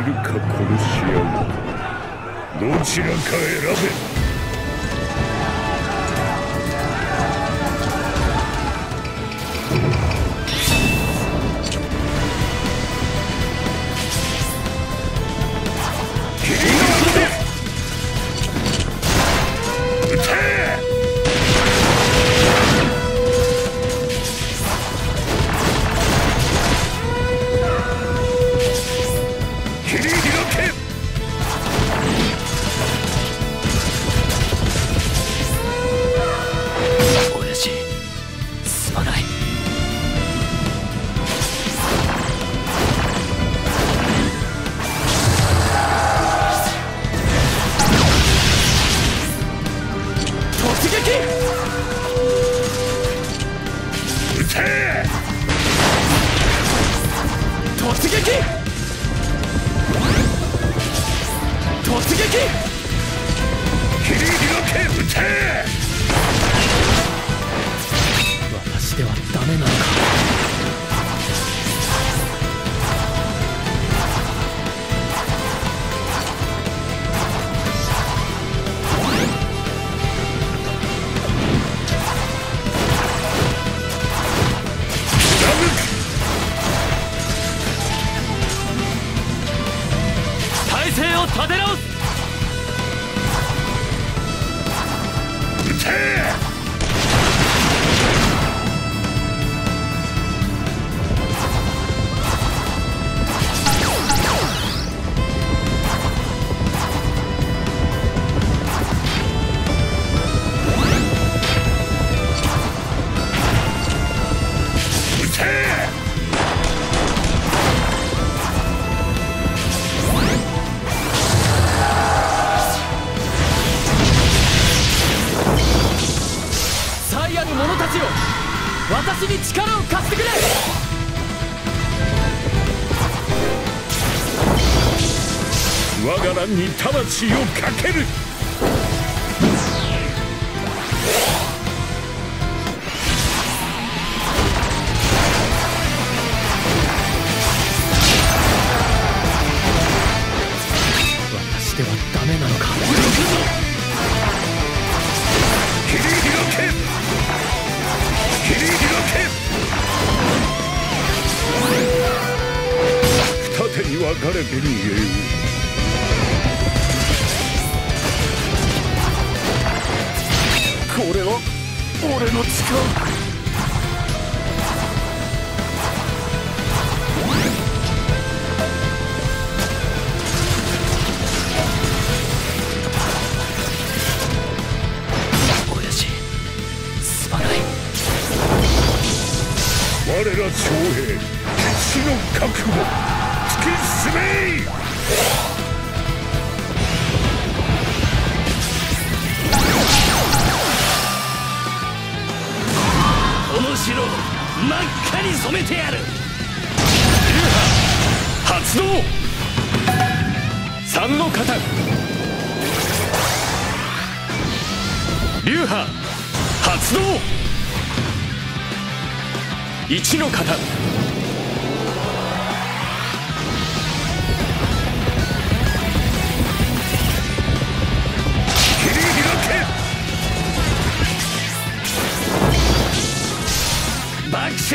するか殺し合うどちらか選べ。Here! 私に力を貸してくれ。我が乱に魂をかける。に分かれて逃げようこれは俺の力。我ら長兵死の覚悟突き進め城を真っ赤に染めてやる発動三の型流派発動一の型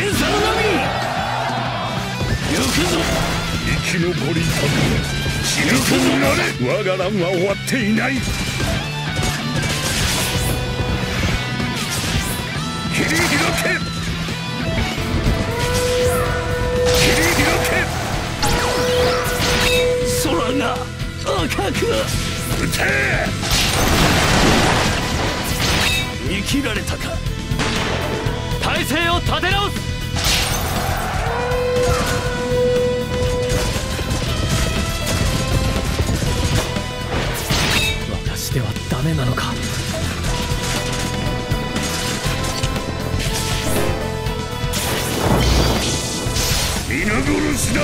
のみ。行くぞ。生き残りたく死ぬとになれ。我が乱は終わっていない。切り開け。切り開け。空が赤く撃てダメなのか？皆殺しだ！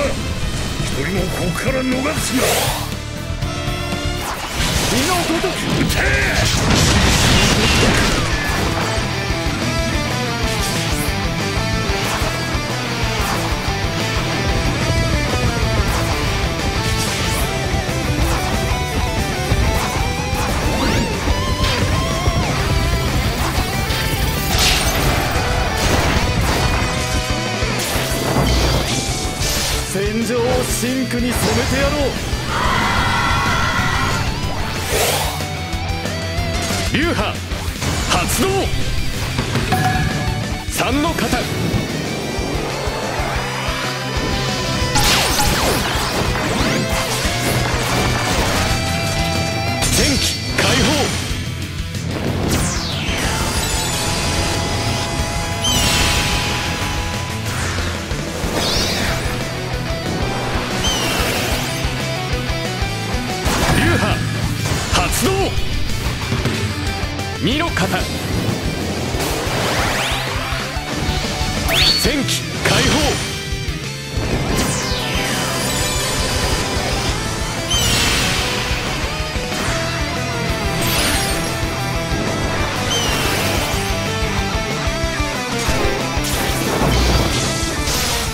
一人もここから逃すな！皆を撃て真紅に染めてやろう。流派発動三の型。二の型戦機解放。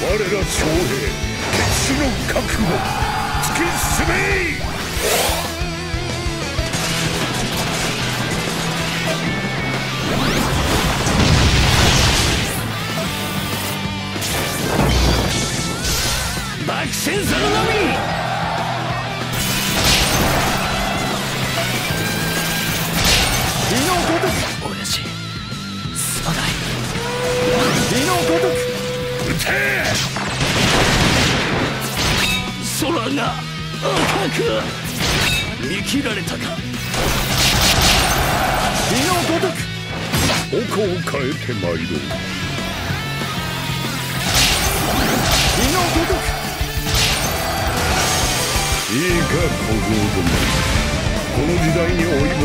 我ら将兵決死の覚悟突き進め空が赤く見切られたか。火のごとく矛を変えて参ろう。火のごとく。いいか小僧ども。この時代に老い